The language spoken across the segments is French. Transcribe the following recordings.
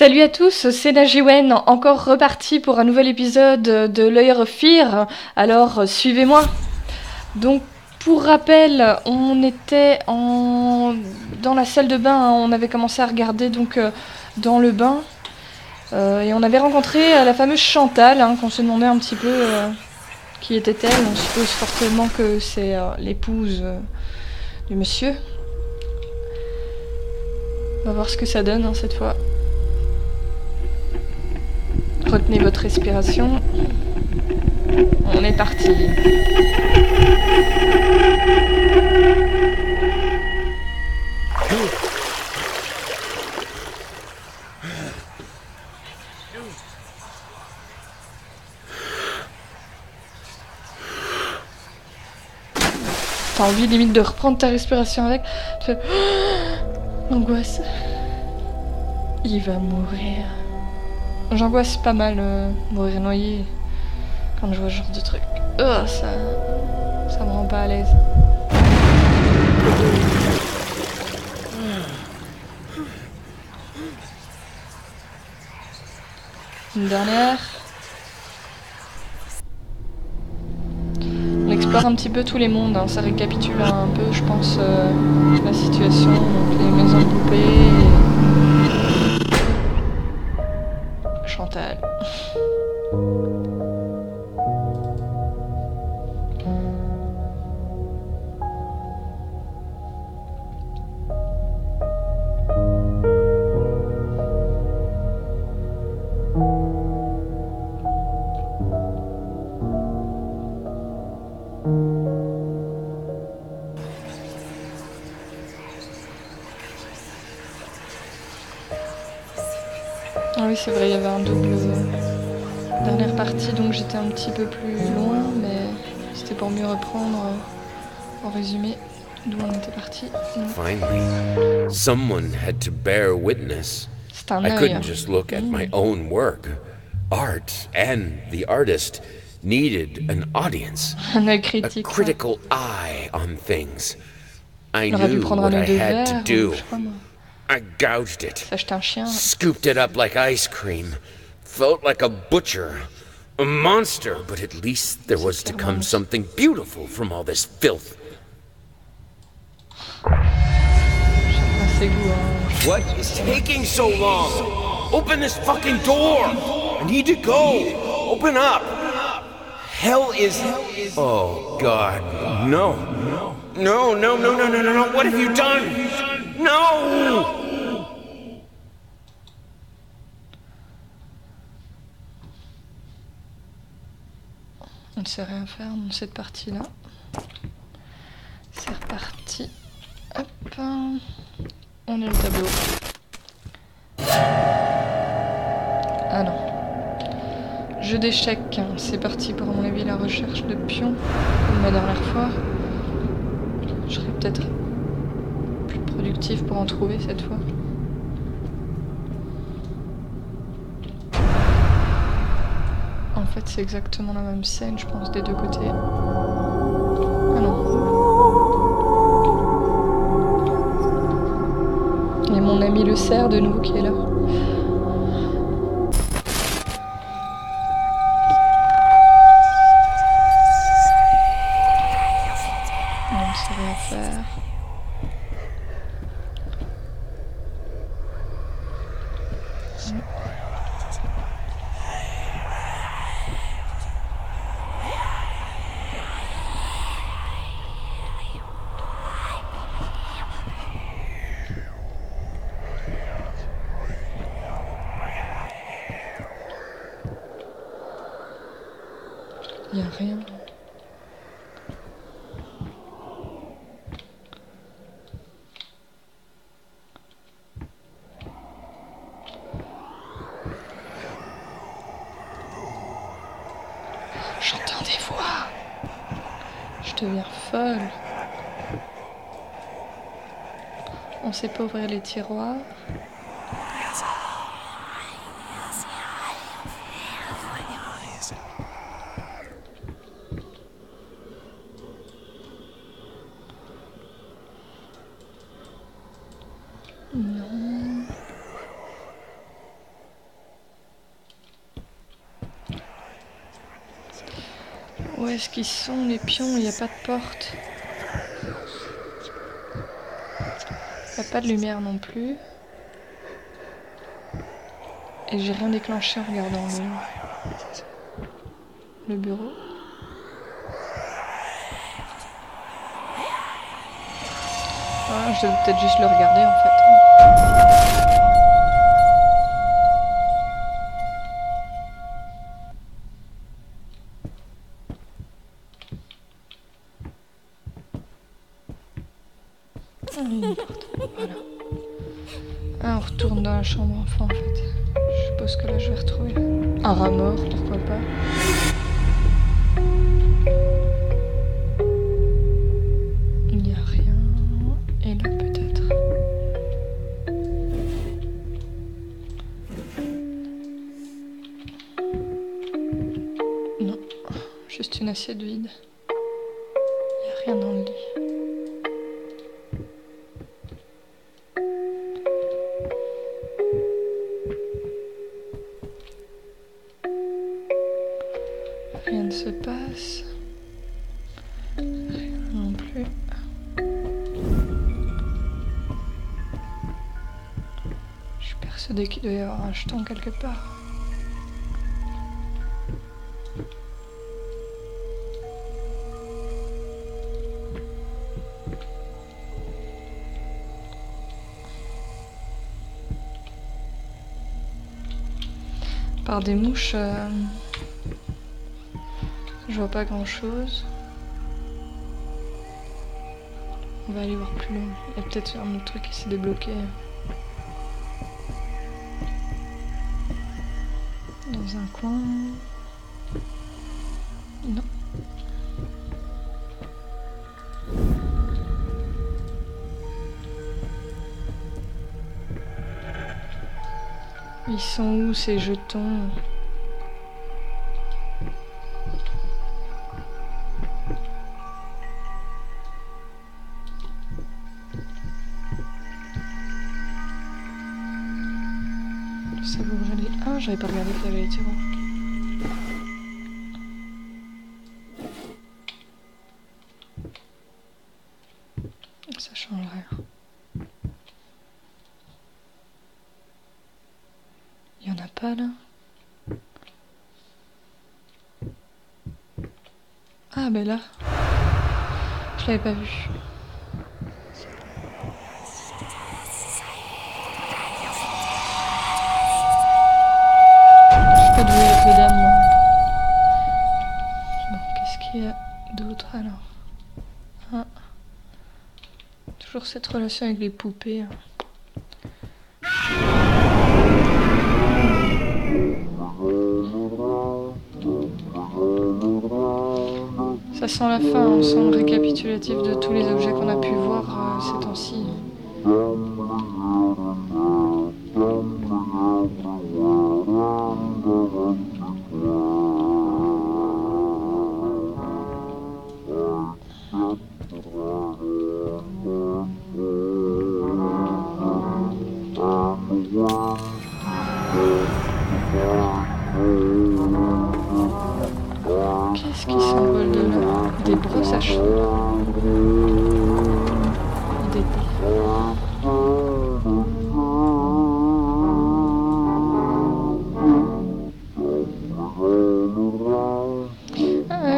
Salut à tous, c'est Najiwen, encore reparti pour un nouvel épisode de L'œil Fear. Alors suivez-moi. Donc pour rappel, on était dans la salle de bain, hein. on avait commencé à regarder donc euh, dans le bain euh, et on avait rencontré euh, la fameuse Chantal, hein, qu'on se demandait un petit peu qui était-elle. On suppose fortement que c'est l'épouse du monsieur. On va voir ce que ça donne hein, cette fois. Retenez votre respiration. On est parti. T'as envie limite de reprendre ta respiration avec? Tu fais... L'angoisse. Il va mourir. J'angoisse pas mal euh, mourir noyé quand je vois ce genre de truc. Oh, ça. Ça me rend pas à l'aise. Une dernière. On explore un petit peu tous les mondes, hein. ça récapitule un peu, je pense, euh, la situation, donc les maisons de et- Chantal. C'est vrai, il y avait un double euh, dernière partie, donc j'étais un petit peu plus loin, mais c'était pour mieux reprendre euh, en résumé d'où on était parti. Finally, someone had to bear witness. I couldn't just look at my own work. Art and the artist needed an audience, Un œil a critique. ouais. critical eye on things. I knew prendre what un I had to do. Ou je crois moi. I gouged it, S'acheter un chien. scooped it up like ice cream, felt like a butcher, a monster, but at least there was to come something beautiful from all this filth. Chacun ses goûts. hein. What is taking so long? Open this fucking door! I need to go! Open up! Hell is. Oh, God. No. No, no, no, no, no, no, no. What have you done? No! On ne sait rien faire dans cette partie-là. C'est reparti. Hop. On est le tableau. Ah non. Jeu d'échecs. hein. C'est parti pour mon avis la recherche de pions. Comme la dernière fois. Je serais peut-être plus productif pour en trouver cette fois. Fait, c'est exactement la même scène, je pense, des deux côtés. Ah non. Et mon ami le cerf de nouveau qui est là. On ne sait rien faire. Il n'y a rien. J'entends des voix. Je deviens folle. On sait pas ouvrir les tiroirs. Non. Est-ce qu'ils sont les pions? Il n'y a pas de porte. Il n'y a pas de lumière non plus. Et j'ai rien déclenché en regardant le, bureau. Ah, je devais peut-être juste le regarder en fait. Chambre enfant en fait. Je suppose que là je vais retrouver un rat mort, pourquoi pas. Il n'y a rien. Et là peut-être. Non, juste une assiette vide. Il n'y a rien dans Suis persuadée qu'il doit y avoir un jeton quelque part. Par des mouches, euh, je vois pas grand chose. On va aller voir plus loin. Il y a peut-être un autre truc qui s'est débloqué. Dans un coin. Non. Ils sont où ces jetons? Ça les... Ah, j'avais pas regardé y avait les tiroirs. Ça change rien. Il y en a pas là? Ah ben là. Je l'avais pas vu. Cette relation avec les poupées. hein. Ça sent la fin, on sent le récapitulatif de tous les objets qu'on a pu voir euh, ces temps-ci.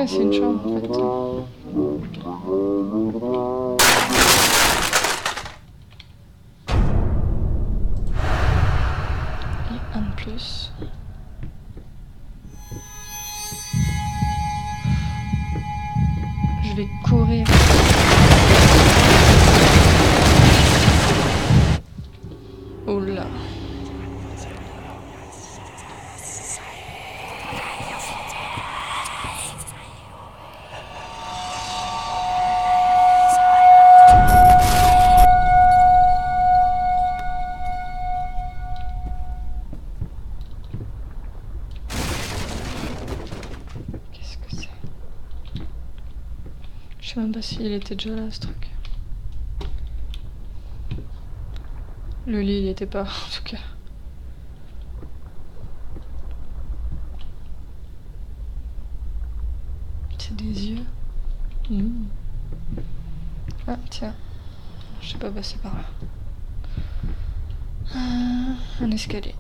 Ah ouais, Pas s'il était déjà là ce truc. Le lit il était pas en tout cas. C'est des Hmm. Ah, tiens. Je sais pas passer par là. Ah, un escalier.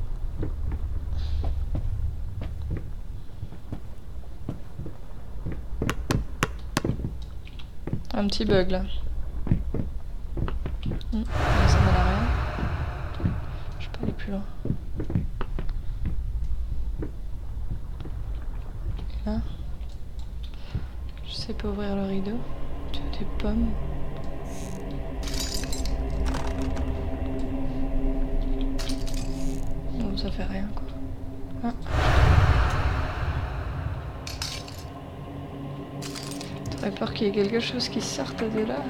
Un petit bug là. Hmm, Ça mène à rien. Je peux aller plus loin. Là Je sais pas ouvrir le rideau. Tu as des pommes. Non, ça fait rien quoi. Ah. T'aurais peur qu'il y ait quelque chose qui sorte de là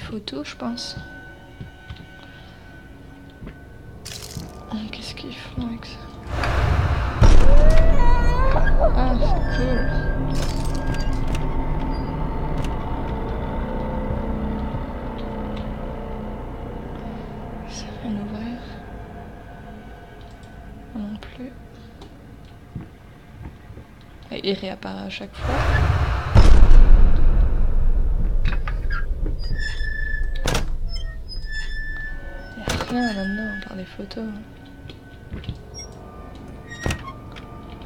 photos, je pense. Oh, Qu'est-ce qu'ils font avec ça Ah, c'est cool. Ça rien ouvrir. Non plus. Et il réapparaît à chaque fois. Il n'y a rien là-dedans, à part des photos.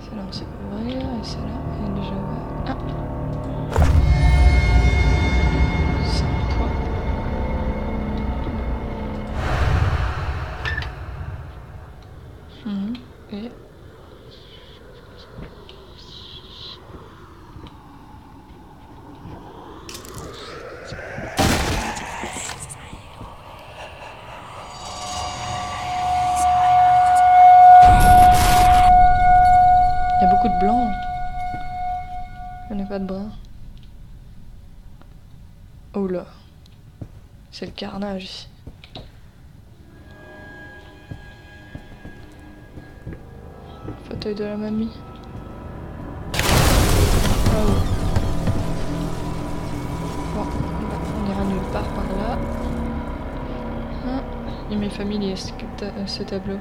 Celle-là, on sait ouvrir, et celle-là, elle est déjà. Ah de brun. Oh là. C'est le carnage ici. Fauteuil de la mamie. Ah on ira nulle part par là. Ah, il m'est familier ta- ce tableau.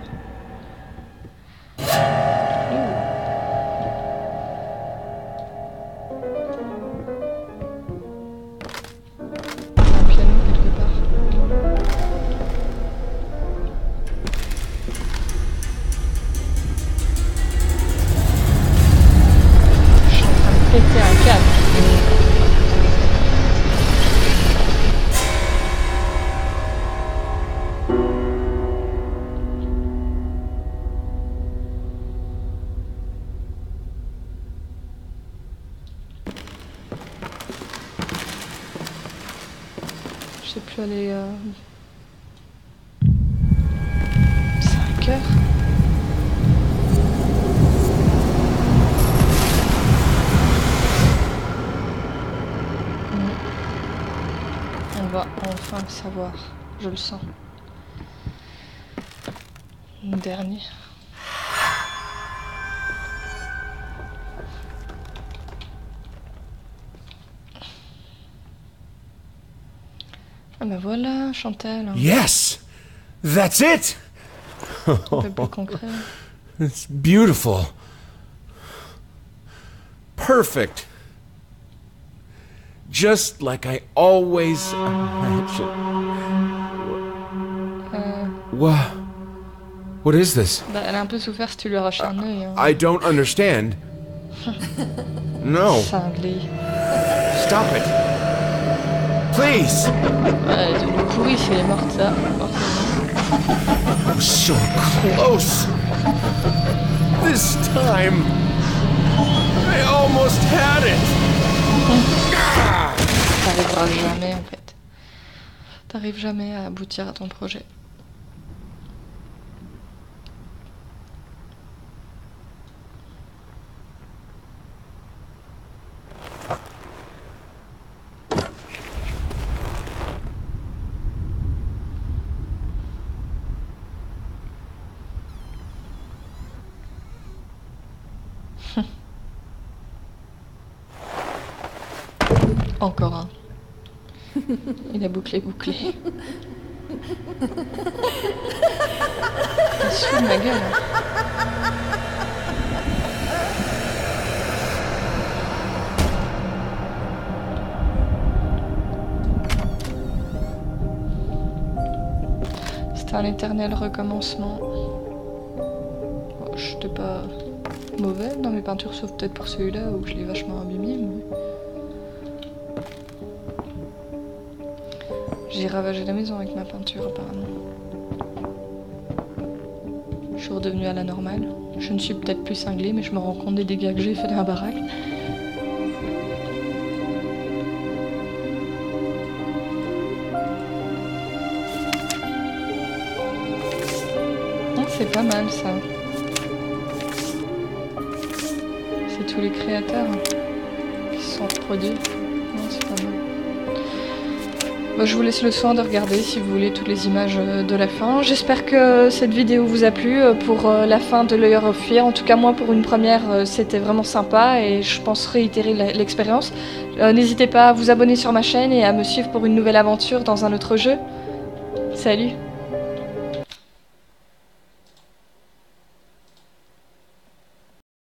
Sais plus aller. Euh... 5 heures. On va enfin le savoir, je le sens. Dernier. Ah bah voilà, Chantal, Yes! That's it! peu plus concret. It's beautiful. Perfect. Just like I always imagined. Euh, What? What is this? bah, elle a un peu souffert si tu lui arrachais un œil. Hein. I don't understand. No. Cinglé. Stop it. Please. Ouais, elle est devenue pourrie si elle est morte, ça. forcément. So close. This time. I almost had it. T'arriveras jamais en fait. T'arrives jamais à aboutir à ton projet. Encore un. Il a bouclé, bouclé. Il se de ma gueule. hein. C'était un éternel recommencement. Bon, J'étais pas mauvais dans mes peintures, sauf peut-être pour celui-là où je l'ai vachement abîmé. J'ai ravagé la maison avec ma peinture apparemment. Je suis redevenue à la normale. Je ne suis peut-être plus cinglée, mais je me rends compte des dégâts que j'ai fait dans la baraque. Ah, c'est pas mal ça. C'est tous les créateurs qui sont reproduits. Je vous laisse le soin de regarder si vous voulez toutes les images euh, de la fin. J'espère que cette vidéo vous a plu euh, pour euh, la fin de Layer of Fear. En tout cas, moi, pour une première, c'était vraiment sympa et je pense réitérer l'expérience. N'hésitez pas à vous abonner sur ma chaîne et à me suivre pour une nouvelle aventure dans un autre jeu. Salut